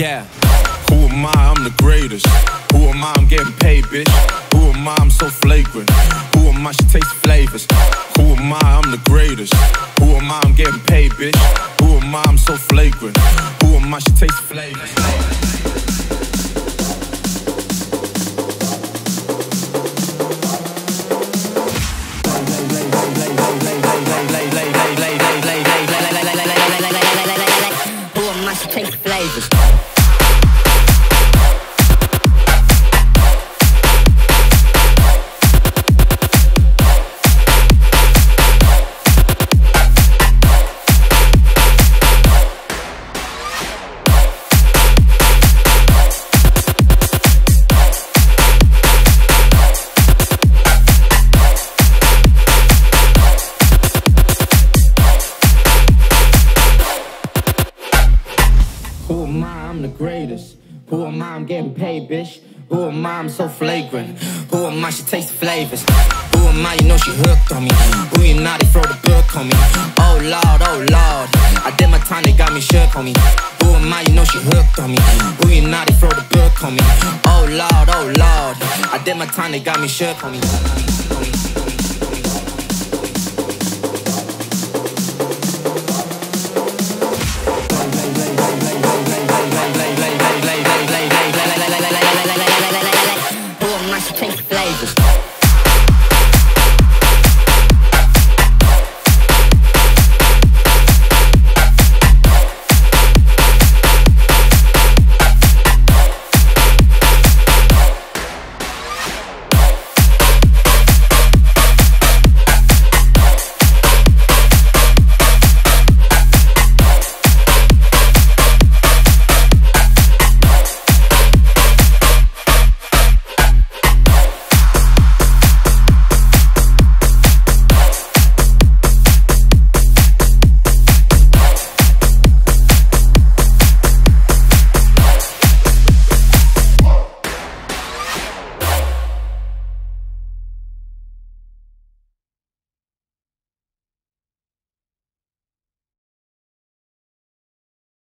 Yeah. Who am I? I'm the greatest. Who am I? I'm getting paid, bitch. Who am I? I'm so flagrant. Who am I? She tastes flavors. Who am I? I'm the greatest. Who am I? I'm getting paid, bitch. Who am I? I'm so flagrant. Who am I? She tastes flavors. The greatest. Who am I? I'm getting paid, bitch. Who am I? I'm so flagrant. Who am I? She tastes flavors. Who am I? You know she hooked on me. Who you naughty? Throw the book on me. Oh Lord, oh Lord. I did my time, they got me shook on me. Who am I? You know she hooked on me. Who you naughty? Throw the book on me. Oh Lord, oh Lord. I did my time, they got me shook on me.